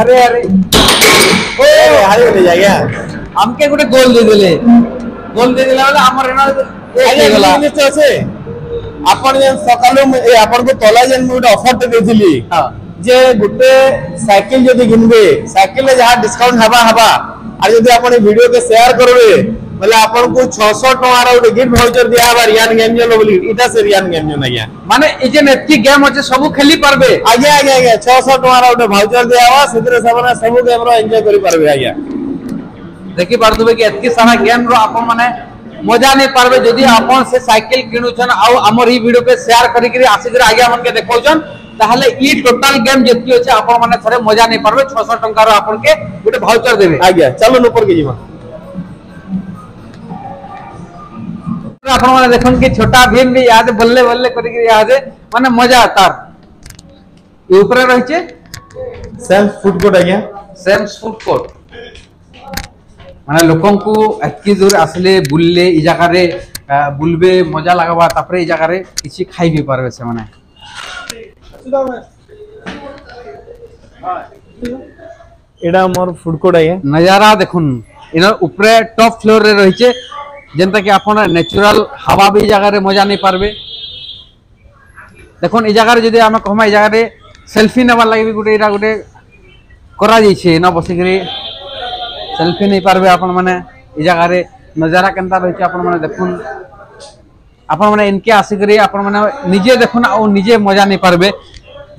[SPEAKER 1] अरे अरे ओए
[SPEAKER 2] हाय ले जा गया
[SPEAKER 1] हमके गोटे गोल दे देले गोल दे देला वाला हमर एना अरे गला
[SPEAKER 2] मिनिस्टर আছে ଆପଣ ଯେନ୍ ସକାଳୁ ଏ ଆପଣଙ୍କୁ ତଲା ଯେନ୍ ମୁଁ ଗୋଟେ ଅଫରଟେ ଦେଇଥିଲି ଯେ ଗୋଟେ ସାଇକେଲ ଯଦି କିଣିବେ ସାଇକେଲରେ ଯାହା ଡିସକାଉଣ୍ଟ ହେବା ହେବା ଆଉ ଯଦି ଆପଣ ଏ ଭିଡ଼ିଓକେ ସେୟାର କରିବେ ବୋଲେ ଆପଣଙ୍କୁ ଛଅଶହ ଟଙ୍କାର ଗୋଟେ ଗିଫ୍ଟ ଭାଉଚର ଦିଆହେବା ରିଆନ ଗେମ୍ ଜୋନ୍ ବୋଲି ଏଇଟା ସେ ରିଆନ ଗେମ୍ ଜୋନ୍ ଆଜ୍ଞା
[SPEAKER 1] ମାନେ ଏ ଯେନ୍ ଏତିକି ଗେମ୍ ଅଛି ସବୁ ଖେଲି ପାରବେ
[SPEAKER 2] ଆଜ୍ଞା ଆଜ୍ଞା ଆଜ୍ଞା ଛଅଶହ ଟଙ୍କାର ଗୋଟେ ଭାଉଚର ଦିଆହେବ ସେଥିରେ ସେମାନେ ସବୁ ଗେମ୍ ର ଏନ୍ଜୟ କରିପାରିବେ ଆଜ୍ଞା
[SPEAKER 1] ଦେଖିପାରୁଥିବେ କି ଏତିକି ସାରା ଗେମ୍ ର ଆପଣ ମାନେ मजा नहीं पार्बे जदि आपन से साइकिल किनुछन आउ हमर ई वीडियो पे शेयर करी के आसी जे आगे हमन के देखौछन ताहले ई टोटल गेम जति होछ आपन माने थरे मजा नहीं पार्बे 600 टंका रो आपन के गुटे भाउचर देबे
[SPEAKER 2] आज्ञा चलो ऊपर के जीवा
[SPEAKER 1] ଆପଣ ମାନେ ଦେଖନ୍ତି କି ଛୋଟା ଭୀମ ବି ଇହାଦେ ବଲ୍ଲେ ବଲ୍ଲେ କରିକି ଇହାଦେ ମାନେ ମଜା ତାର ଉପରେ ରହିଛେ
[SPEAKER 2] ସେଲ୍ଫ ଫୁଡ କୋର୍ଟ ଆଜ୍ଞା
[SPEAKER 1] ସେଲ୍ଫ ଫୁଡ କୋର୍ଟ ମାନେ ଲୋକଙ୍କୁ ଏତ୍କି ଦୂର ଆସିଲେ ବୁଲିଲେ ଏଇ ଜାଗାରେ ବୁଲବେ ମଜା ଲାଗବା ତାପରେ ଏଇ ଜାଗାରେ କିଛି ଖାଇ ବି ପାରିବେ ସେମାନେ
[SPEAKER 2] ଏଇଟା ଆମର ଫୁଡ କୋର୍ଟ ଆଜ୍ଞା
[SPEAKER 1] ନଜାରା ଦେଖୁନ୍ ଏନ ଉପରେ ଟପ୍ ଫ୍ଲୋରରେ ରହିଛେ ଯେନ୍ତାକି ଆପଣ ନ୍ୟାଚୁରାଲ୍ ହାୱା ବି ଜାଗାରେ ମଜା ନେଇପାରିବେ ଦେଖୁନ୍ ଇ ଜାଗାରେ ଯଦି ଆମେ କହମା ଇ ଜାଗାରେ ସେଲ୍ଫି ନେବାର୍ ଲାଗି ବି ଗୋଟେ ଇଟା ଗୋଟେ କରାଯାଇଛି ଇନ ବସିକିରି ସେଲ୍ଫି ନେଇପାରିବେ ଆପଣମାନେ ଇ ଜାଗାରେ ନଜାରା କେନ୍ତା ରହିଛି ଆପଣମାନେ ଦେଖୁନ୍ ଆପଣମାନେ ଇନ୍କେ ଆସିକରି ଆପଣମାନେ ନିଜେ ଦେଖୁନ୍ ଆଉ ନିଜେ ମଜା ନେଇପାରିବେ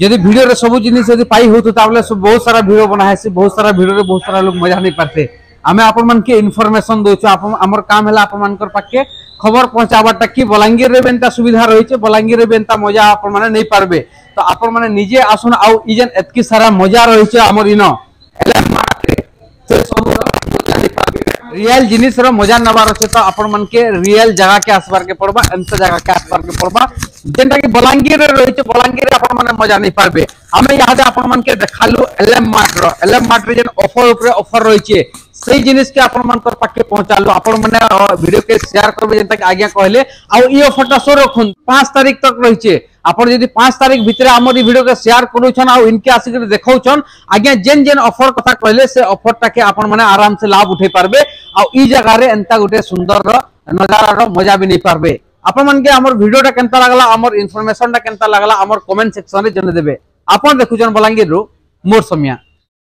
[SPEAKER 1] যদি ভিডিওরে সবু জিনিস যদি পাই হতো তাহলে বহুত সারা ভিডিও বনা হয়েছে বহুত সারা ভিডিওরে বহুত সারা লোক মজা নেই পারতে ଆମେ ଆପଣମାନଙ୍କୁ ଇନଫର୍ମେସନ ଦେଉଛୁ ଆମର କାମ ହେଲା ଆପଣମାନଙ୍କର ପାଖେ খবর পৌঁছাবারটা কি বলাঙ্গীরে বেনটা সুবিধা রয়েছে বলাঙ্গীরে বেনটা মজা আপন মানে নেই পারবে তো আপন মানে নিজে আসুন আউ ইজেন এতকি সারা মজা রয়েছে আমার ইন রিয়েল জিনিসর মজা নেবার আছে তো আপন মানকে রিয়েল জায়গাকে আসবারকে পড়বা এমতে জায়গাকে আসবারকে পড়বা যেটা কি বলাঙ্গীরে রয়েছে বলাঙ্গীরে আপন মানে মজা নেই পারবে আমি ইয়াতে আপন মানকে দেখালু এলএম মার্ট এলএম মার্ট রে যেন অফার উপরে অফার রয়েছে সেই জিনিসকে ଆପଣମାନଙ୍କର ପାଖେ ପହଞ୍ଚାଲୁ ଆପଣମାନେ ଭିଡିଓ କେ ସେୟାର କରିବେ ଯେନ୍ତାକି ଆଜ୍ଞା କହିଲେ ଆଉ ଇ ଅଫରଟା ସୋ ରଖନ୍ତୁ ପାଞ୍ଚ ତାରିଖ ତକ ରହିଛେ ଆପଣ ଯଦି ପାଞ୍ଚ ତାରିଖ ଭିତରେ ଆମର ଏଇ ଭିଡିଓକେ ସେୟାର କରୁଛନ୍ ଆଉ ଇନକେ ଆସିକରି ଦେଖଉଛନ୍ ଆଜ୍ଞା ଯେନ୍ ଯେନ୍ ଅଫର କଥା କହିଲେ ସେ ଅଫରଟାକେ ଆପଣମାନେ ଆରାମସେ ଲାଭ ଉଠେଇ ପାରବେ ଆଉ ଇ ଜାଗାରେ ଏନ୍ତା ଗୋଟେ ସୁନ୍ଦରର ନଜାରାର ମଜା ବି ନେଇ ପାରବେ ଆପଣମାନକେ ଆମର ଭିଡିଓଟା କେନ୍ତା ଲାଗଲା ଆମର ଇନଫର୍ମେସନଟା କେନ୍ତା ଲାଗଲା ଆମର କମେଣ୍ଟ ସେକ୍ସନରେ ଜଣେଇ ଦେବେ ଆପଣ ଦେଖୁଛନ୍ ବଲାଙ୍ଗୀରରୁ ମୋର ସମିଆ